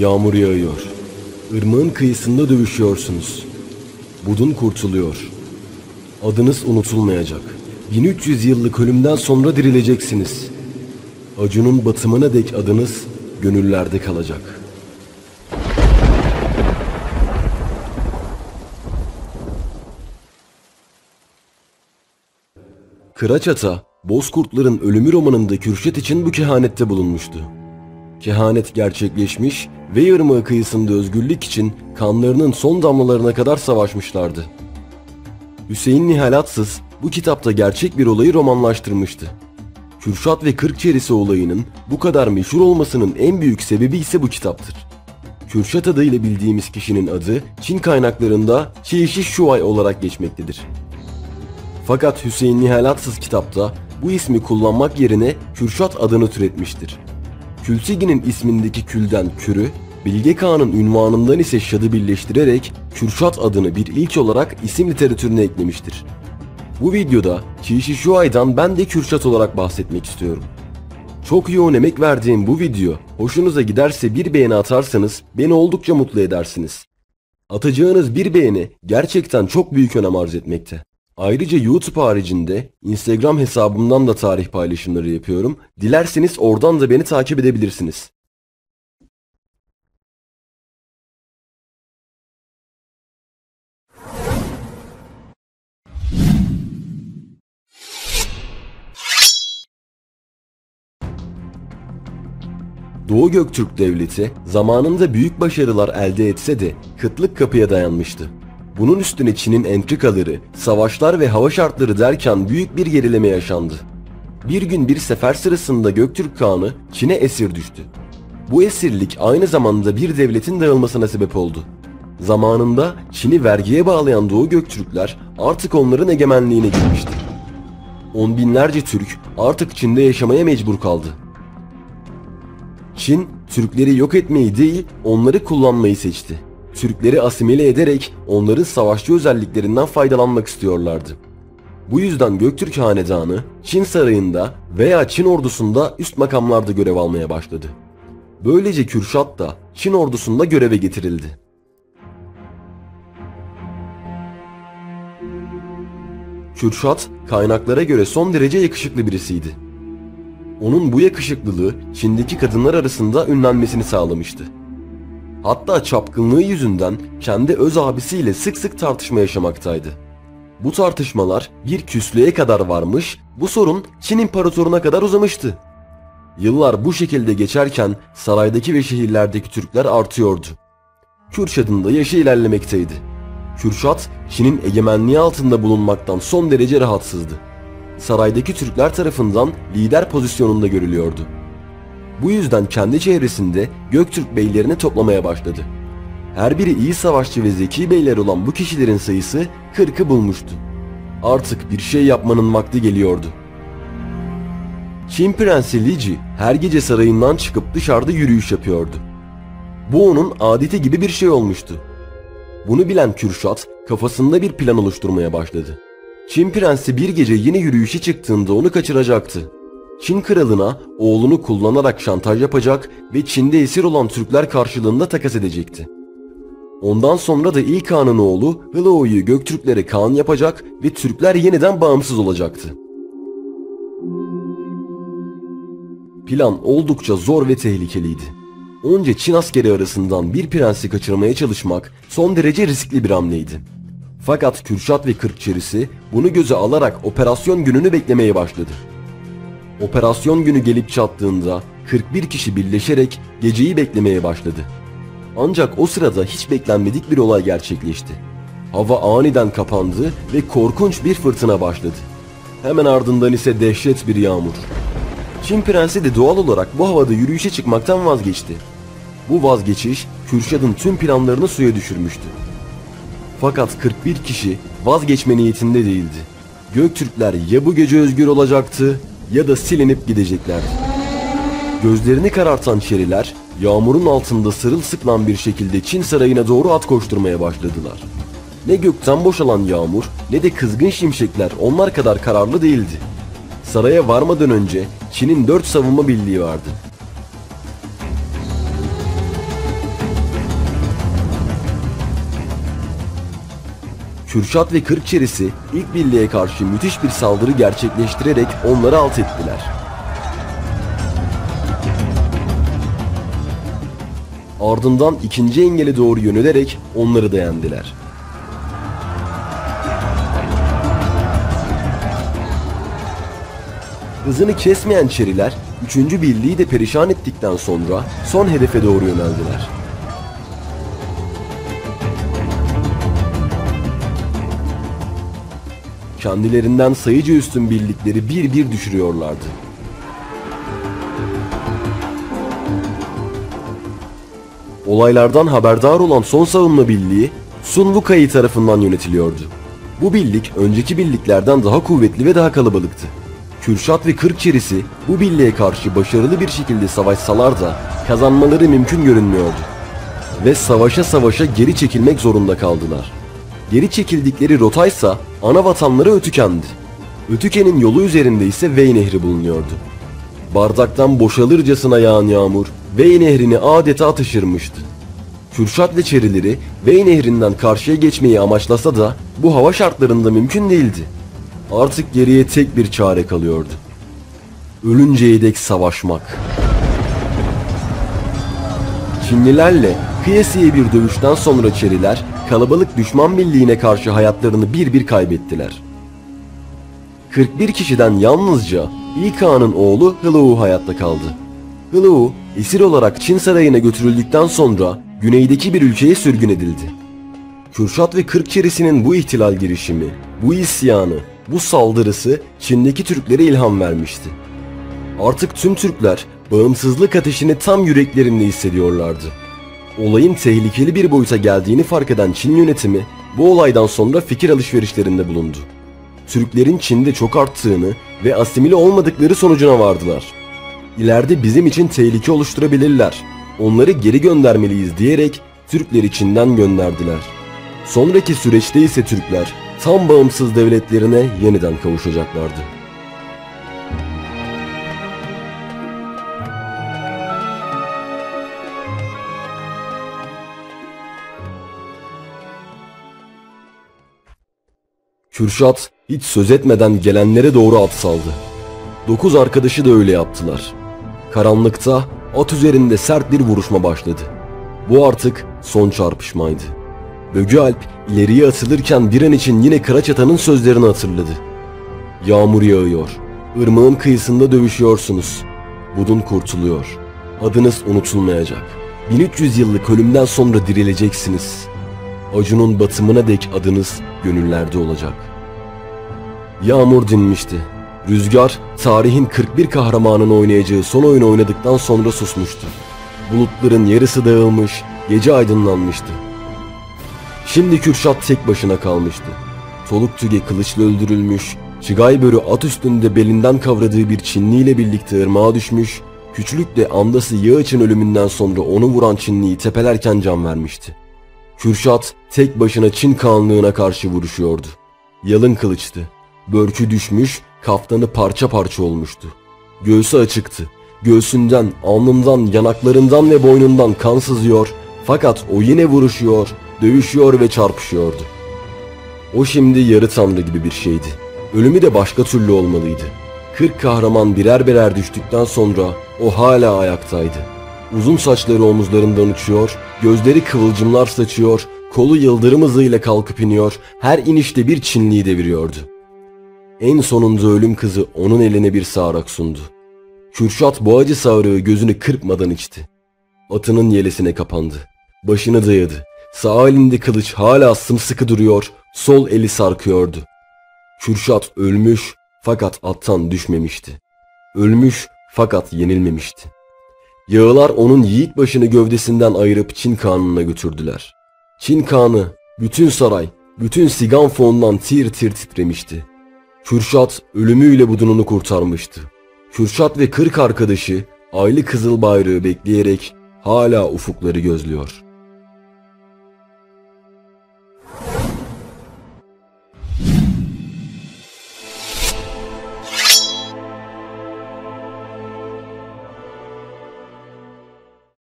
Yağmur yağıyor. Irmağın kıyısında dövüşüyorsunuz. Budun kurtuluyor. Adınız unutulmayacak. 1300 yıllık ölümden sonra dirileceksiniz. Acun'un batımına dek adınız gönüllerde kalacak. Kıraçata, Bozkurtların Ölümü romanında Kürşet için bu kehanette bulunmuştu. Kehanet gerçekleşmiş ve Irmağı kıyısında özgürlük için kanlarının son damlalarına kadar savaşmışlardı. Hüseyin Nihalatsız bu kitapta gerçek bir olayı romanlaştırmıştı. Kürşat ve Kırkçerisi olayının bu kadar meşhur olmasının en büyük sebebi ise bu kitaptır. Kürşat adıyla bildiğimiz kişinin adı Çin kaynaklarında Çiğşi Şuay olarak geçmektedir. Fakat Hüseyin Nihalatsız kitapta bu ismi kullanmak yerine Kürşat adını türetmiştir. Külsigi'nin ismindeki külden kürü, Bilge Kağan'ın ünvanından ise şadı birleştirerek Kürşat adını bir ilk olarak isim literatürüne eklemiştir. Bu videoda Çiğşi Şuay'dan ben de Kürşat olarak bahsetmek istiyorum. Çok yoğun emek verdiğim bu video hoşunuza giderse bir beğeni atarsanız beni oldukça mutlu edersiniz. Atacağınız bir beğeni gerçekten çok büyük önem arz etmekte. Ayrıca YouTube haricinde Instagram hesabımdan da tarih paylaşımları yapıyorum. Dilerseniz oradan da beni takip edebilirsiniz. Doğu Göktürk Devleti zamanında büyük başarılar elde etse de kıtlık kapıya dayanmıştı. Bunun üstüne Çin'in entrikaları, savaşlar ve hava şartları derken büyük bir gerileme yaşandı. Bir gün bir sefer sırasında Göktürk Kağan'ı Çin'e esir düştü. Bu esirlik aynı zamanda bir devletin dağılmasına sebep oldu. Zamanında Çin'i vergiye bağlayan Doğu Göktürkler artık onların egemenliğine girmişti. On binlerce Türk artık Çin'de yaşamaya mecbur kaldı. Çin, Türkleri yok etmeyi değil, onları kullanmayı seçti. Türkleri asimile ederek onların savaşçı özelliklerinden faydalanmak istiyorlardı. Bu yüzden Göktürk Hanedanı Çin sarayında veya Çin ordusunda üst makamlarda görev almaya başladı. Böylece Kürşat da Çin ordusunda göreve getirildi. Kürşat kaynaklara göre son derece yakışıklı birisiydi. Onun bu yakışıklılığı Çin'deki kadınlar arasında ünlenmesini sağlamıştı. Hatta çapkınlığı yüzünden kendi öz abisiyle sık sık tartışma yaşamaktaydı. Bu tartışmalar bir küslüğe kadar varmış, bu sorun Çin imparatoruna kadar uzamıştı. Yıllar bu şekilde geçerken saraydaki ve şehirlerdeki Türkler artıyordu. Kürşat'ın da yaşı ilerlemekteydi. Kürşat, Çin'in egemenliği altında bulunmaktan son derece rahatsızdı. Saraydaki Türkler tarafından lider pozisyonunda görülüyordu. Bu yüzden kendi çevresinde Göktürk beylerini toplamaya başladı. Her biri iyi savaşçı ve zeki beyler olan bu kişilerin sayısı 40'ı bulmuştu. Artık bir şey yapmanın vakti geliyordu. Çin Prensi Liji her gece sarayından çıkıp dışarıda yürüyüş yapıyordu. Bu onun adeti gibi bir şey olmuştu. Bunu bilen Kürşat kafasında bir plan oluşturmaya başladı. Çin Prensi bir gece yine yürüyüşe çıktığında onu kaçıracaktı. Çin kralına oğlunu kullanarak şantaj yapacak ve Çin'de esir olan Türkler karşılığında takas edecekti. Ondan sonra da ilk Han'ın oğlu Hılao'yu Göktürklere Kaan yapacak ve Türkler yeniden bağımsız olacaktı. Plan oldukça zor ve tehlikeliydi. Onca Çin askeri arasından bir prensi kaçırmaya çalışmak son derece riskli bir hamleydi. Fakat Kürşat ve Kırkçerisi bunu göze alarak operasyon gününü beklemeye başladı. Operasyon günü gelip çattığında 41 kişi birleşerek geceyi beklemeye başladı. Ancak o sırada hiç beklenmedik bir olay gerçekleşti. Hava aniden kapandı ve korkunç bir fırtına başladı. Hemen ardından ise dehşet bir yağmur. Çin prensi de doğal olarak bu havada yürüyüşe çıkmaktan vazgeçti. Bu vazgeçiş Kürşat'ın tüm planlarını suya düşürmüştü. Fakat 41 kişi vazgeçme niyetinde değildi. Göktürkler ya bu gece özgür olacaktı ya da silinip gideceklerdi. Gözlerini karartan Çeriler yağmurun altında sırılsıklam bir şekilde Çin sarayına doğru at koşturmaya başladılar. Ne gökten boşalan yağmur ne de kızgın şimşekler onlar kadar kararlı değildi. Saraya varmadan önce Çin'in dört savunma birliği vardı. Kürşat ve Kırkçerisi ilk birliğe karşı müthiş bir saldırı gerçekleştirerek onları alt ettiler. Ardından ikinci engele doğru yönelerek onları da yendiler. Hızını kesmeyen Çeriler, üçüncü birliği de perişan ettikten sonra son hedefe doğru yöneldiler. Kendilerinden sayıca üstün birlikleri bir bir düşürüyorlardı. Olaylardan haberdar olan son savunma birliği Sun Wukong tarafından yönetiliyordu. Bu birlik önceki birliklerden daha kuvvetli ve daha kalabalıktı. Kürşat ve Kırkçerisi bu birliğe karşı başarılı bir şekilde savaşsalar da kazanmaları mümkün görünmüyordu. Ve savaşa savaşa geri çekilmek zorunda kaldılar. Geri çekildikleri rotaysa ana vatanları Ötüken'di. Ötüken'in yolu üzerinde ise Vey Nehri bulunuyordu. Bardaktan boşalırcasına yağan yağmur Vey Nehri'ni adeta taşırmıştı. Kürşat ve Çerileri Vey Nehri'nden karşıya geçmeyi amaçlasa da bu hava şartlarında mümkün değildi. Artık geriye tek bir çare kalıyordu. Ölünceye dek savaşmak. Çinlilerle kıyasiye bir dövüşten sonra Çeriler kalabalık düşman birliğine karşı hayatlarını bir bir kaybettiler. 41 kişiden yalnızca İlk Kağan'ın oğlu Hıluu hayatta kaldı. Hıluu esir olarak Çin sarayına götürüldükten sonra güneydeki bir ülkeye sürgün edildi. Kürşat ve Kırkçerisi'nin bu ihtilal girişimi, bu isyanı, bu saldırısı Çin'deki Türklere ilham vermişti. Artık tüm Türkler bağımsızlık ateşini tam yüreklerinde hissediyorlardı. Olayın tehlikeli bir boyuta geldiğini fark eden Çin yönetimi bu olaydan sonra fikir alışverişlerinde bulundu. Türklerin Çin'de çok arttığını ve asimile olmadıkları sonucuna vardılar. İleride bizim için tehlike oluşturabilirler. Onları geri göndermeliyiz diyerek Türkleri Çin'den gönderdiler. Sonraki süreçte ise Türkler tam bağımsız devletlerine yeniden kavuşacaklardı. Kürşat hiç söz etmeden gelenlere doğru at saldı. Dokuz arkadaşı da öyle yaptılar. Karanlıkta at üzerinde sert bir vuruşma başladı. Bu artık son çarpışmaydı. Bögü Alp ileriye atılırken bir an için yine Karaçatan'ın sözlerini hatırladı. Yağmur yağıyor. Irmağın kıyısında dövüşüyorsunuz. Budun kurtuluyor. Adınız unutulmayacak. 1300 yıllık ölümden sonra dirileceksiniz. Acunun batımına dek adınız gönüllerde olacak. Yağmur dinmişti. Rüzgar, tarihin 41 kahramanın oynayacağı son oyunu oynadıktan sonra susmuştu. Bulutların yarısı dağılmış, gece aydınlanmıştı. Şimdi Kürşat tek başına kalmıştı. Soluk Tüge kılıçla öldürülmüş, Çigay Börü at üstünde belinden kavradığı bir Çinli ile birlikte ırmağa düşmüş, Küçülükle andası Yağıç'ın ölümünden sonra onu vuran Çinliyi tepelerken can vermişti. Kürşat tek başına Çin kanlığına karşı vuruşuyordu. Yalın kılıçtı. Börkü düşmüş, kaftanı parça parça olmuştu. Göğsü açıktı. Göğsünden, alnından, yanaklarından ve boynundan kan sızıyor fakat o yine vuruşuyor, dövüşüyor ve çarpışıyordu. O şimdi yarı tanrı gibi bir şeydi. Ölümü de başka türlü olmalıydı. Kırk kahraman birer birer düştükten sonra o hala ayaktaydı. Uzun saçları omuzlarından uçuyor, gözleri kıvılcımlar saçıyor, kolu yıldırım hızıyla kalkıp iniyor, her inişte bir Çinliyi deviriyordu. En sonunda ölüm kızı onun eline bir sağrak sundu. Kürşat bu acı sağrığı gözünü kırpmadan içti. Atının yelesine kapandı. Başını dayadı. Sağ elinde kılıç hala sımsıkı duruyor, sol eli sarkıyordu. Kürşat ölmüş fakat attan düşmemişti. Ölmüş fakat yenilmemişti. Yağılar onun yiğit başını gövdesinden ayırıp Çin Kağan'ına götürdüler. Çin Kağan'ı, bütün saray, bütün sigan fonundan tir tir titremişti. Kürşat ölümüyle budununu kurtarmıştı. Kürşat ve kırk arkadaşı aylı kızıl bayrağı bekleyerek hala ufukları gözlüyor.''